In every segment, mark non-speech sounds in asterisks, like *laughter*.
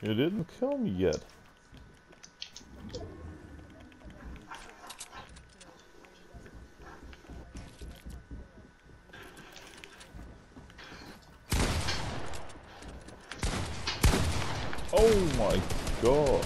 You didn't kill me yet. Oh my god.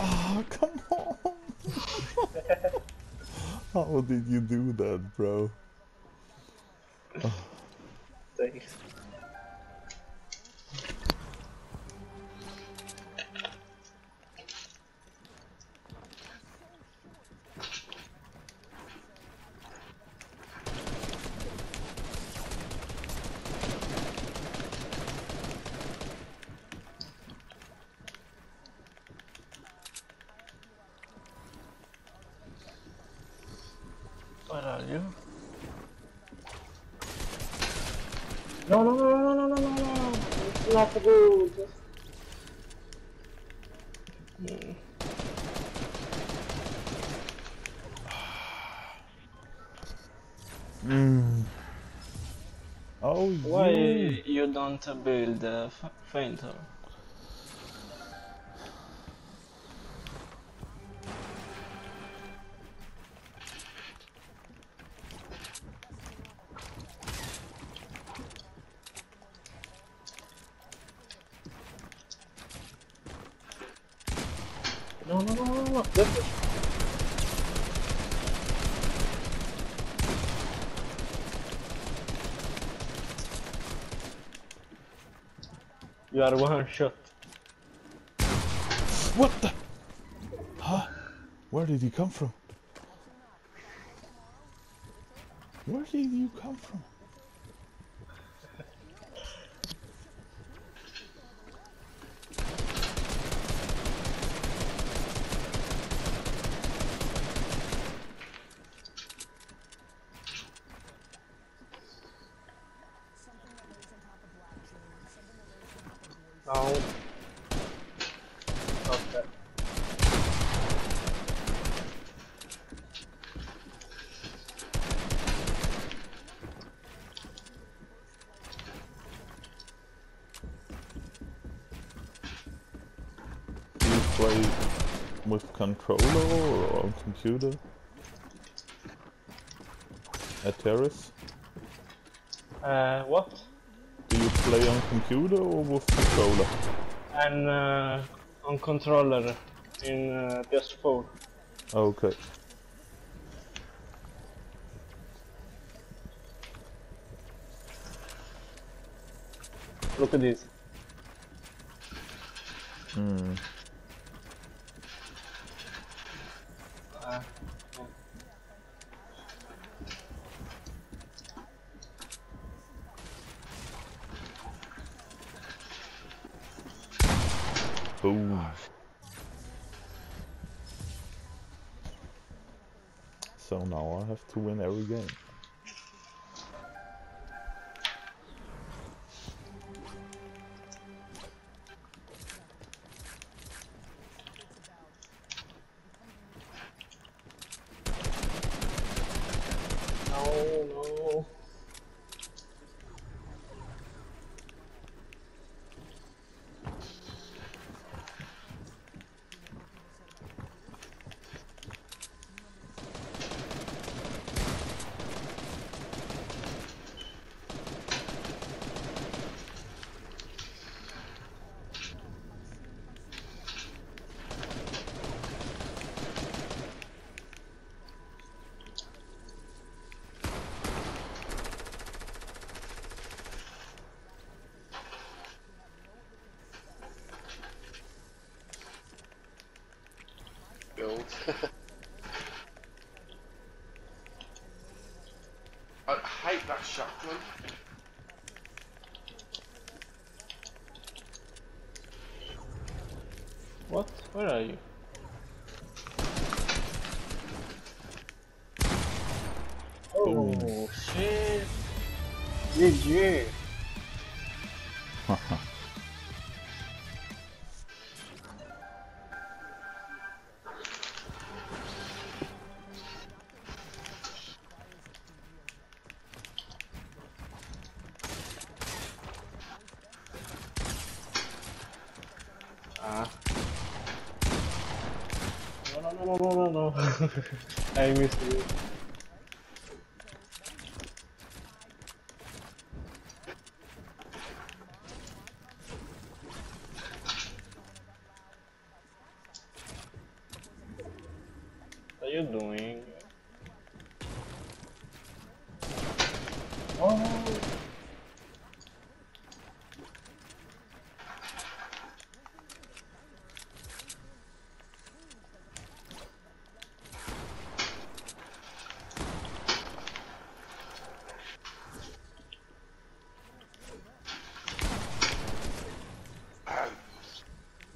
Oh, come on. How did you do that, bro? Mm. Oh, Why you. you don't build a fainter? You are one shot. What the? Huh? Where did he come from? Where did you come from? No. Okay. Do you play with controller or on computer? At Terrace? Uh, what? Do you play on computer or with controller? And uh, on controller in uh, PS4. Okay. Look at this. Hmm. Uh, Boom. So now I have to win every game. *laughs* I hate that shotgun. What? Where are you? Oh shit! GG! I missed you. What are you doing?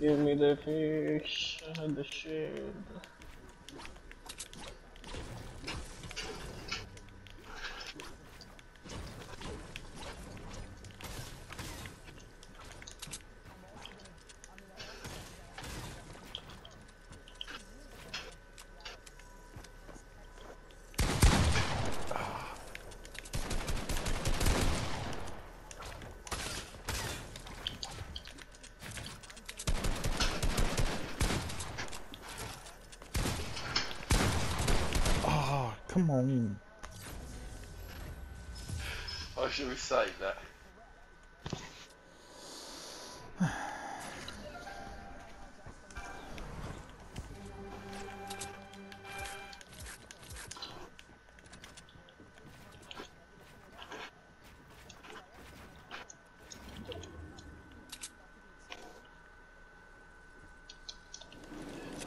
Give me the fish, and the shield. Ah, come on. I should be saying that.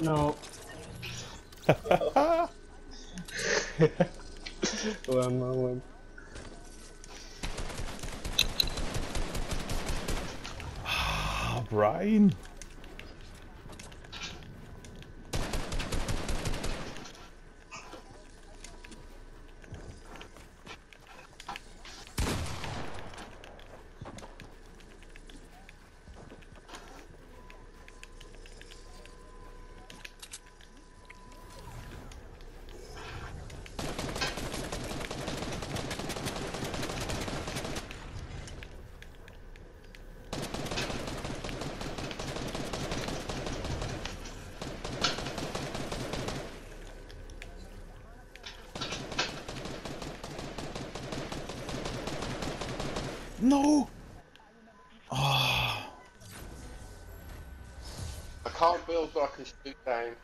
No. *laughs* *laughs* One moment. Ah, Brian. No. Ah, I can't build, but I can shoot down.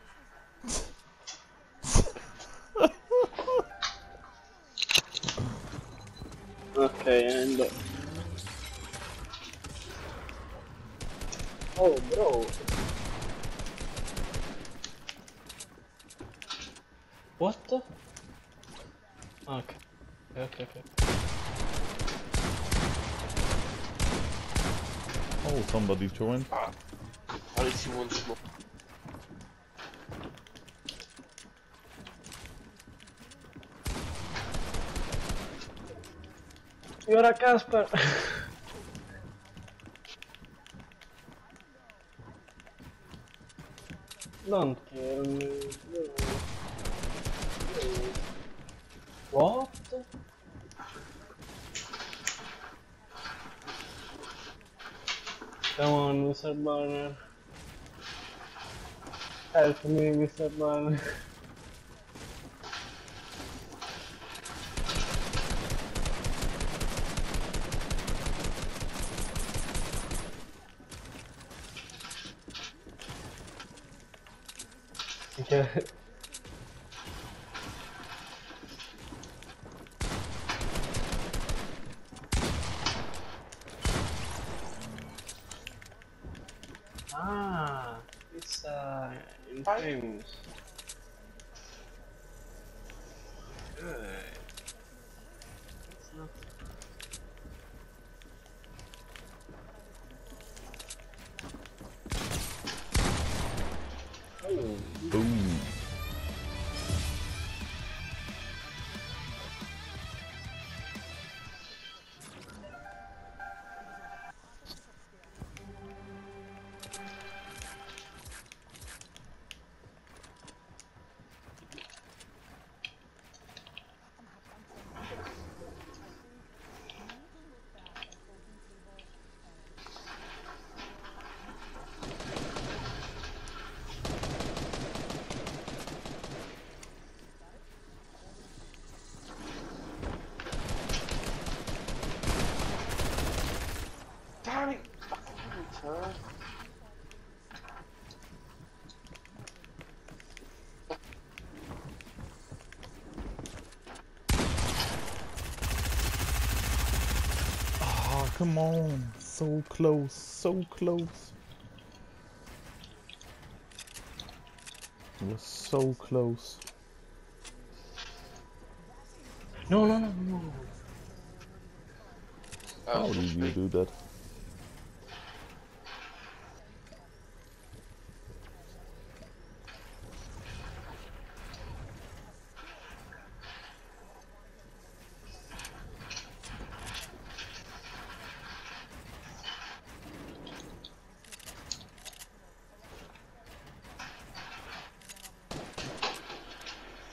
Okay, and. uh, Oh, bro. What the? Okay. Okay, okay. Oh, somebody joined. Ah, I need to once more. You're a Casper! Don't kill me. No. No. What? Come on, Mr. Burner. Help me, Mr. Burner. Yeah. Ah, it's uh, times. Good. It's not come on. So close, so close. It was so close. No, no, no, no. Oh, How was did you do that?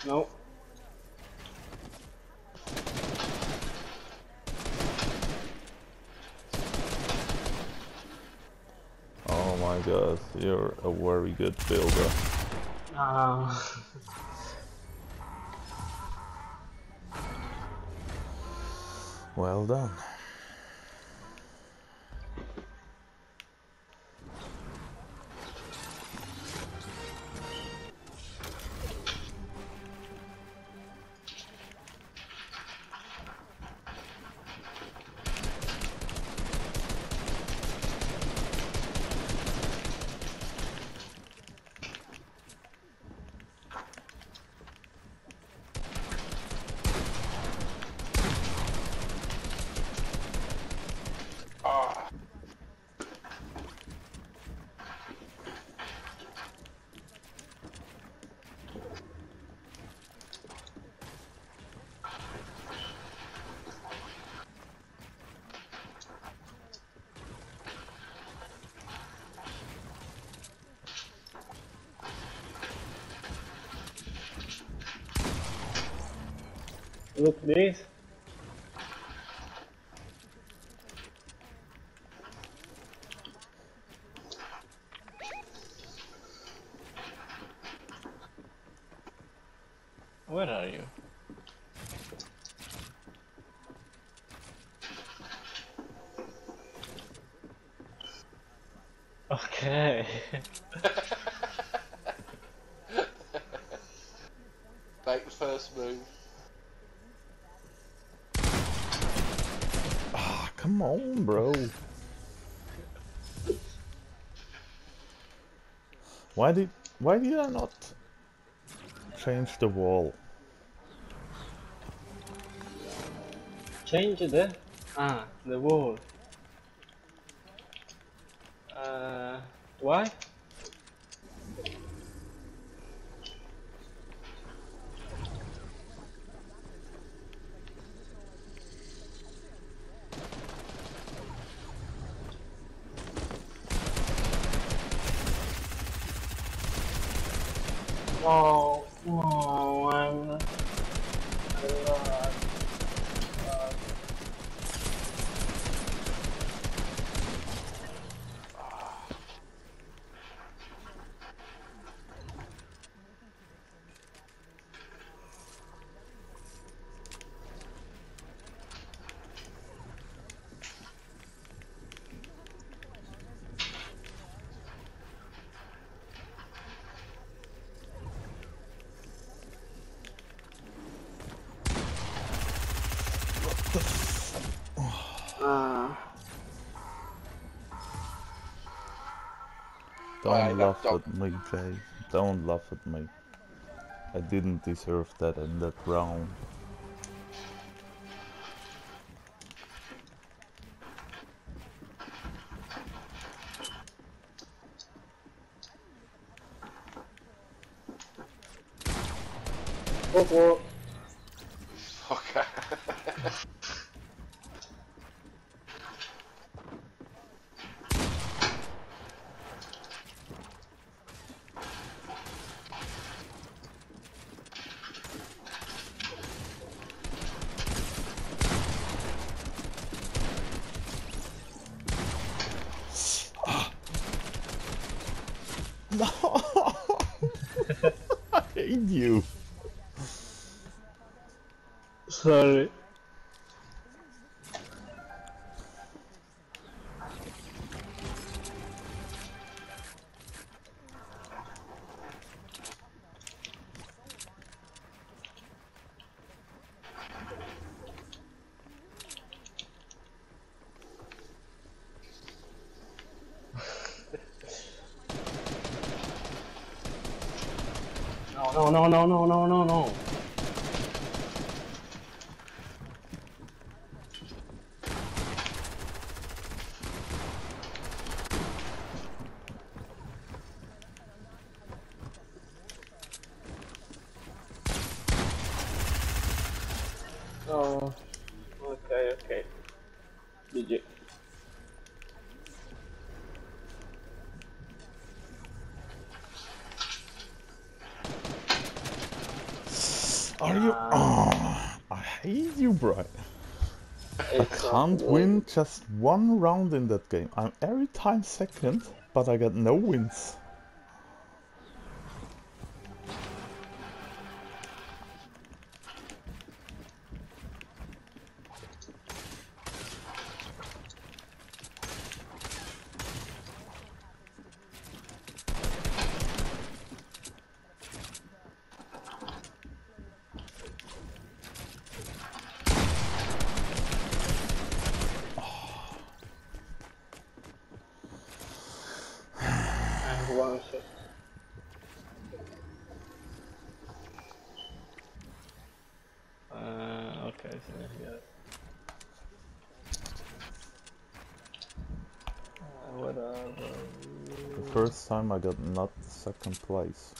No. Oh my god, you're a very good builder. Ah. Well done. Look this. Where are you? Okay. *laughs* make the first move. Ah, come on, bro. Why did why did I not change the wall? Change the ah the wall. Uh, why? No, Don't Why, laugh don't- at me, Jay. Don't laugh at me. I didn't deserve that in that round. Go for Okay. No! *laughs* I hate you. Sorry. Oh, okay, okay. GG. Are you? Oh, I hate you, Brian. I Can't win just one round in that game. I'm every time second, but I got no wins. And one shot. Uh, okay, so yeah. Uh, whatever. The first time I got not second place.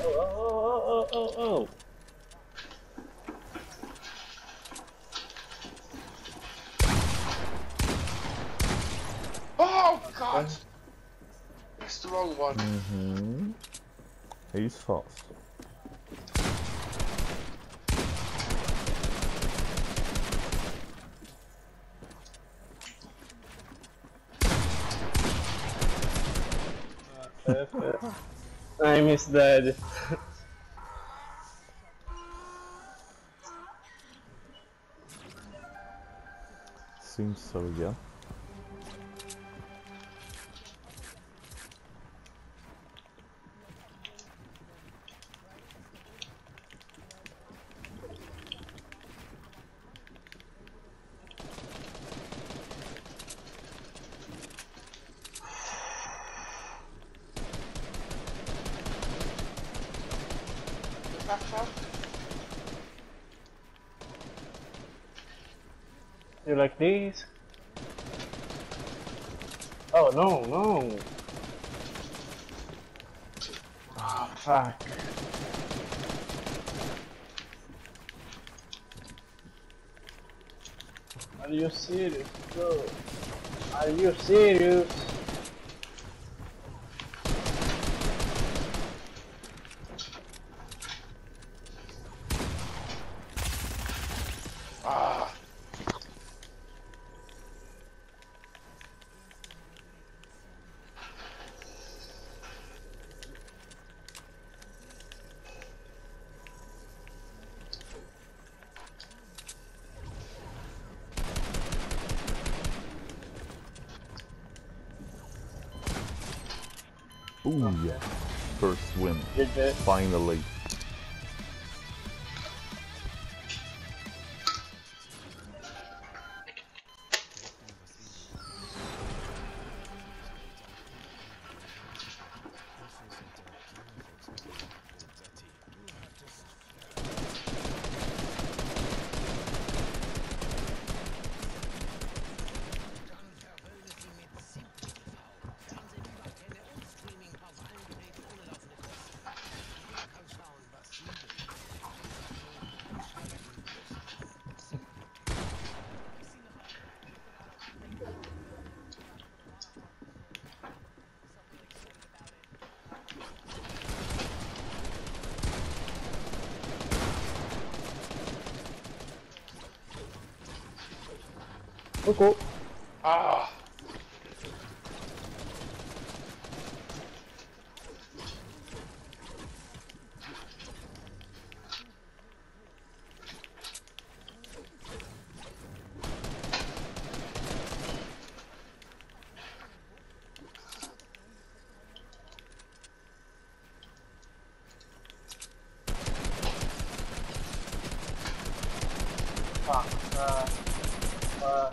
Oh, oh, oh, oh, oh, oh. Oh god! It's one. Mm-hmm. He's fast. I'm is dead. Seems so, yeah. These? Oh no, no. Ah, fuck. Are you serious, bro? Are you serious? Yeah. First win. Finally. Cuckoo. Ah! Fuck. Uh, uh,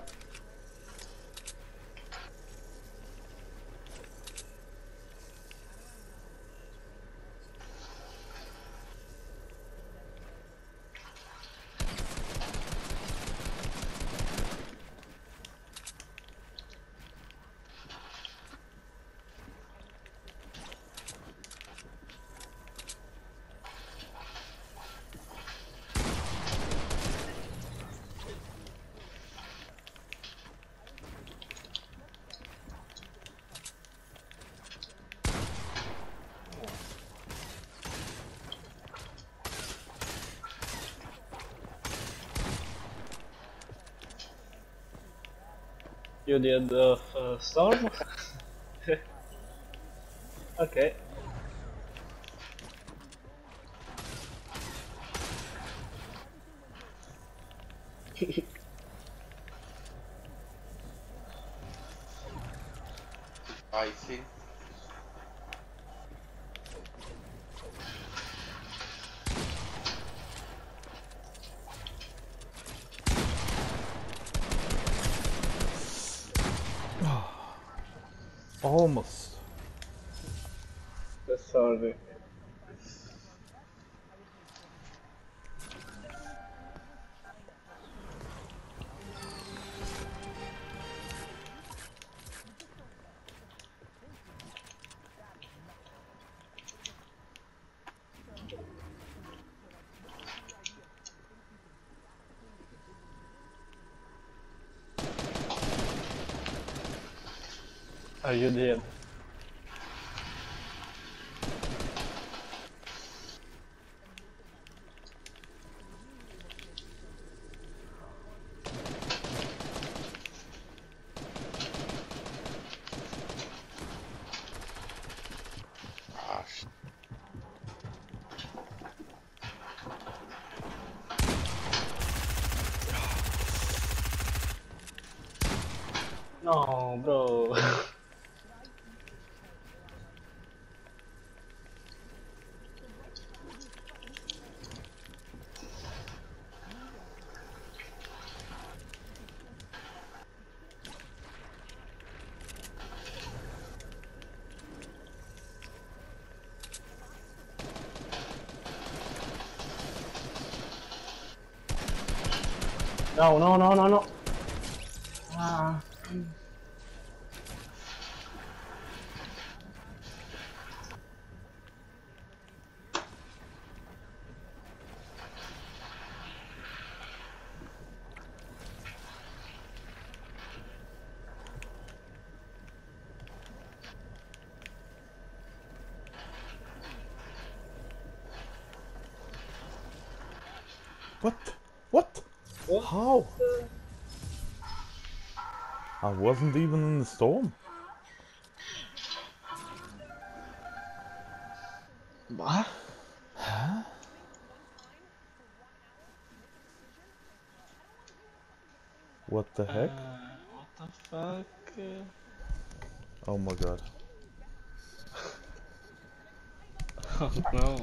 did the uh, storm? *laughs* okay. Almost. Sorry. Oh, you did. No, bro. No, no, no, no, no. What? How? I wasn't even in the storm. What? What the heck? Uh, what the fuck? Oh my god. *laughs* Oh no.